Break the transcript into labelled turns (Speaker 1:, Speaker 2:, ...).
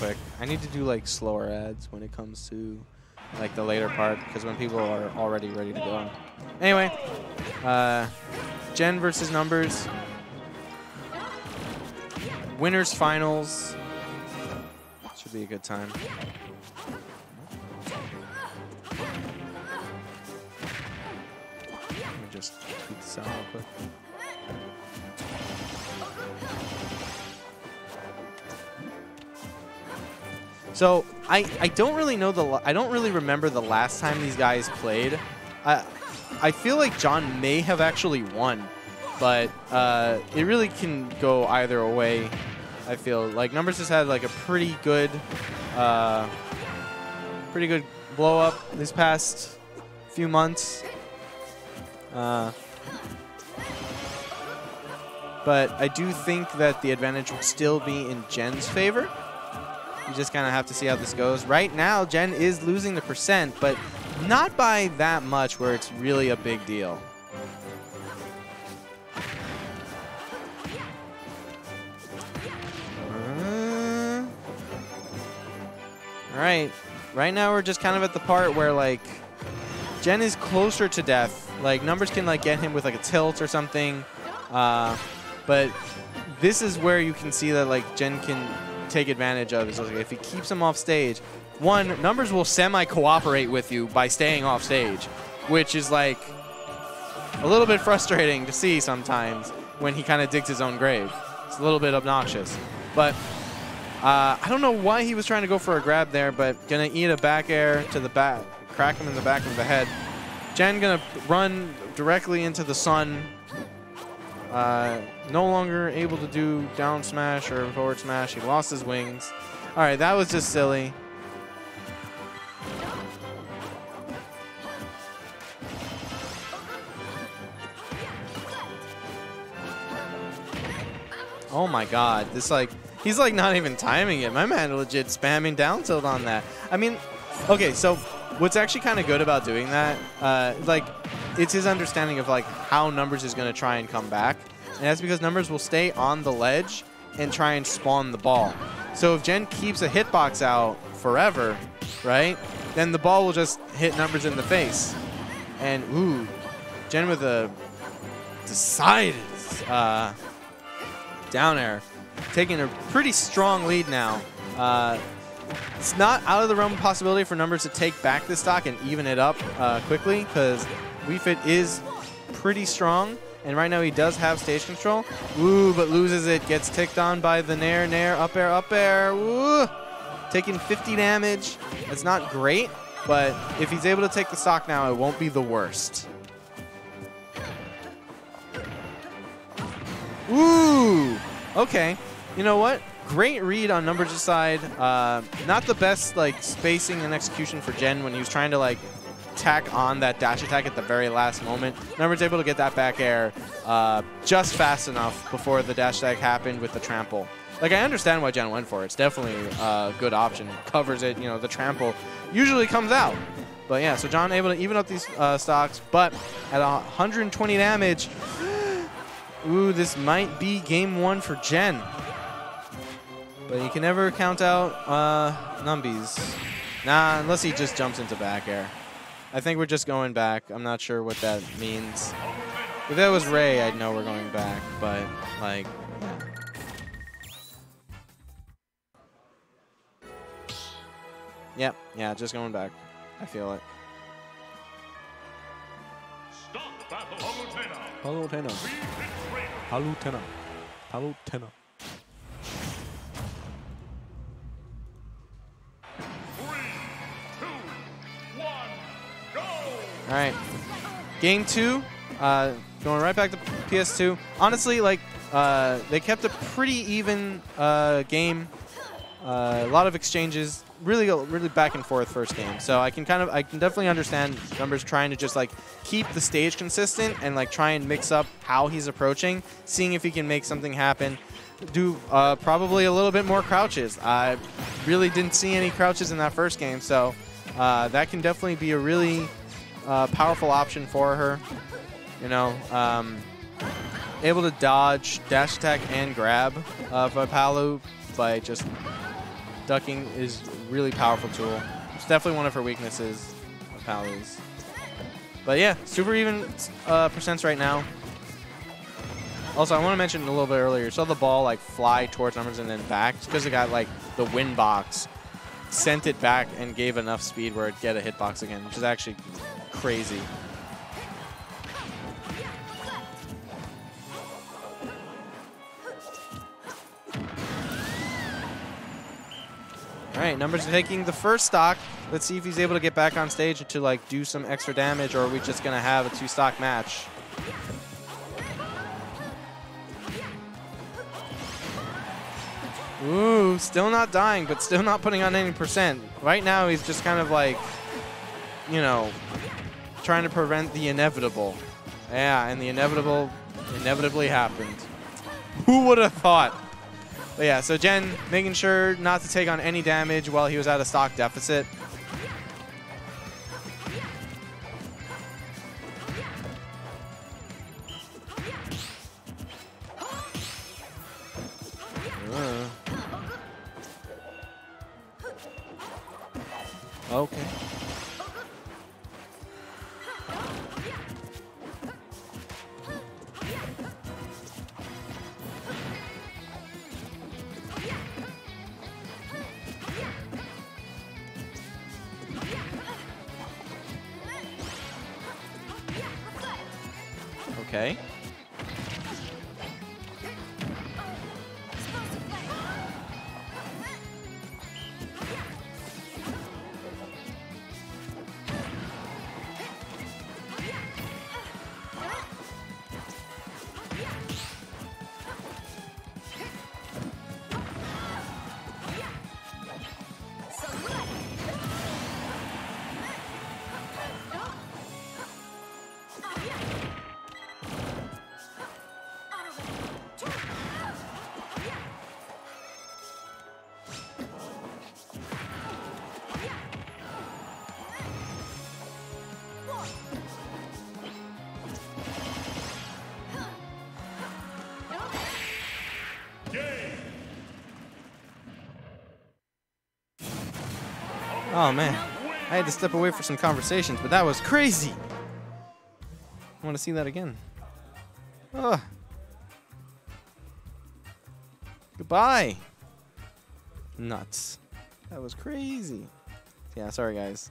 Speaker 1: quick. I need to do like slower ads when it comes to like the later part because when people are already ready to go. Anyway, uh, Gen versus numbers. Winners finals. Should be a good time. Just tweet this out real quick. So I I don't really know the I don't really remember the last time these guys played. I I feel like John may have actually won, but uh, it really can go either way. I feel like numbers has had like a pretty good uh, pretty good blow up these past few months. Uh, but I do think that the advantage will still be in Gen's favor. You just kind of have to see how this goes. Right now, Gen is losing the percent, but not by that much where it's really a big deal. Uh, all right. Right now, we're just kind of at the part where, like, Gen is closer to death. Like, numbers can, like, get him with, like, a tilt or something. Uh, but this is where you can see that, like, Gen can take advantage of. Is if he keeps him off stage, one, numbers will semi-cooperate with you by staying off stage, which is, like, a little bit frustrating to see sometimes when he kind of digs his own grave. It's a little bit obnoxious. But uh, I don't know why he was trying to go for a grab there, but gonna eat a back air to the back, crack him in the back of the head. Gen gonna run directly into the sun. Uh, no longer able to do down smash or forward smash. He lost his wings. All right, that was just silly. Oh my god, this like, he's like not even timing it. My man legit spamming down tilt on that. I mean, okay, so what's actually kind of good about doing that, uh, like, it's his understanding of like how Numbers is going to try and come back. And that's because Numbers will stay on the ledge and try and spawn the ball. So if Gen keeps a hitbox out forever, right, then the ball will just hit Numbers in the face. And, ooh, Gen with a decided uh, down air, taking a pretty strong lead now. Uh, it's not out of the realm of possibility for numbers to take back this stock and even it up uh, quickly because Wii Fit is pretty strong. And right now he does have stage control. Ooh, but loses it. Gets ticked on by the Nair, Nair, up air, up air. Ooh, taking 50 damage. That's not great, but if he's able to take the stock now, it won't be the worst. Ooh, okay. You know what? Great read on Numbers' side. Uh, not the best like spacing and execution for Gen when he was trying to like tack on that dash attack at the very last moment. Numbers able to get that back air uh, just fast enough before the dash attack happened with the trample. Like, I understand why Gen went for it. It's definitely a good option. Covers it, you know, the trample usually comes out. But yeah, so John able to even up these uh, stocks, but at 120 damage, ooh, this might be game one for Gen. But you can never count out uh, Numbies. Nah, unless he just jumps into back air. I think we're just going back. I'm not sure what that means. If that was Ray, I'd know we're going back, but, like, yeah. Yep, yeah, just going back. I feel it. Palutena. Palutena. Palutena. All right. Game two, uh, going right back to PS2. Honestly, like, uh, they kept a pretty even uh, game. Uh, a lot of exchanges, really, really back and forth first game. So I can kind of, I can definitely understand numbers trying to just like keep the stage consistent and like try and mix up how he's approaching, seeing if he can make something happen. Do uh, probably a little bit more crouches. I really didn't see any crouches in that first game, so uh, that can definitely be a really uh, powerful option for her. You know, um, able to dodge, dash attack, and grab uh, for Palu by just ducking is a really powerful tool. It's definitely one of her weaknesses, Pally's. But yeah, super even uh, percents right now. Also, I want to mention a little bit earlier, you saw the ball like fly towards numbers and then back. Because it got like the wind box, sent it back and gave enough speed where it get a hitbox again, which is actually crazy. All right, Numbers taking the first stock. Let's see if he's able to get back on stage to like do some extra damage, or are we just gonna have a two-stock match? Ooh, still not dying, but still not putting on any percent. Right now, he's just kind of like, you know, trying to prevent the inevitable. Yeah, and the inevitable inevitably happened. Who would have thought? But yeah, so Gen making sure not to take on any damage while he was at a stock deficit. Uh. Okay. Okay. Oh man, I had to step away for some conversations, but that was crazy. I want to see that again. Ugh. Goodbye. Nuts. That was crazy. Yeah, sorry guys.